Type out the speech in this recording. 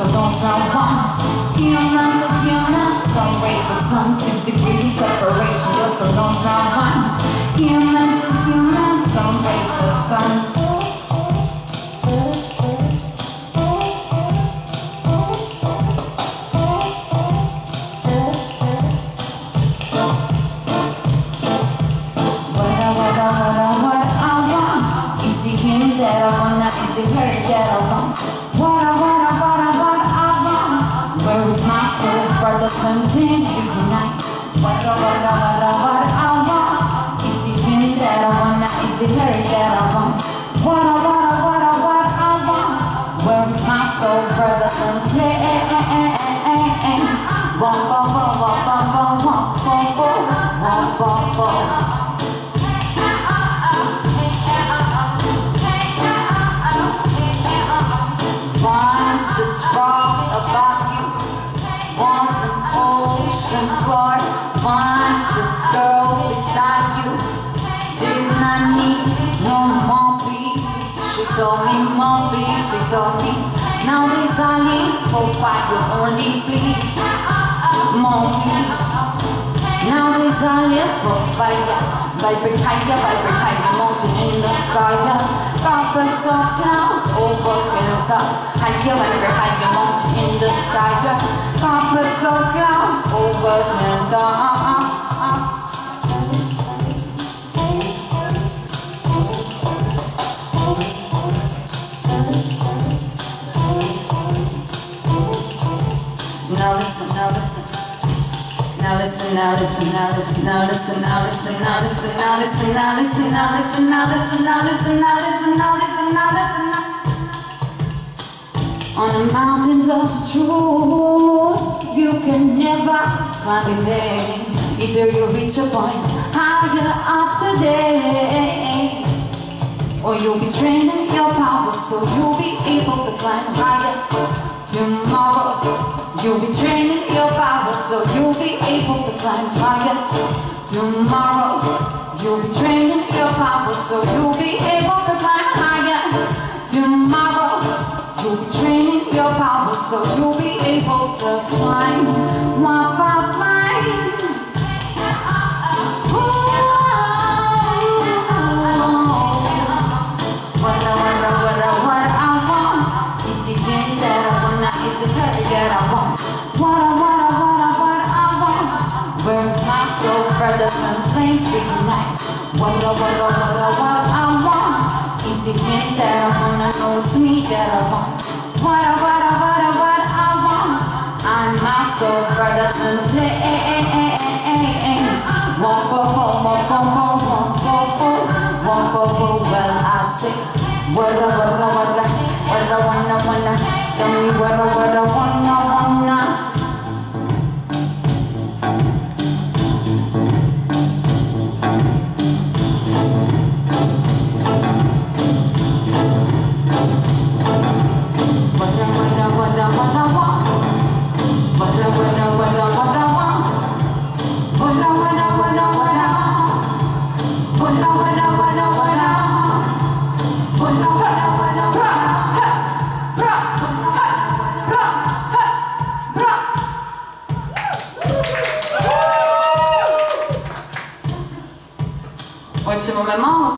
so don't sound one. Human to human, some rate the six degrees of separation, just so don't stop. Human want, hurt that I want What I, I, what I, what I want Where is my soul, brothers and things Wah, wah, wah, wah, wah, wah, wah, wah, wah, wah, wah, Not need no more peace She told me more peace She told me. Now this I need for you only please. More peace Now this I live for fire Vibrate higher, vibrate higher Mountain in the sky Carpets of clouds over hilltops Higher, vibrate higher Mountain in the sky Carpets of clouds over hilltops Now listen, now listen. Now listen, now listen, now listen, now listen, now listen, now listen, now listen, now listen, now listen, now listen, now listen, now listen, now listen, now listen, now On the mountains of truth, you can never find a day. Either you reach a point higher up today, or you'll be training your power so you'll be able to climb higher tomorrow. You'll be training your power so you'll be able to climb higher tomorrow. You'll be training your power so you'll be able to climb higher and flames reunite? What I, what I, what I, what I want is the thing that I want, I know it's me that I want. What I, what I, what I, what I want. I'm my soul, brothers and flames. Womp, womp, womp, womp, womp, womp, womp, womp, womp, womp. Well, I say, what a, what a, what a, what a, wanna, wanna. Tell me what a, what a, wanna, wanna. moment,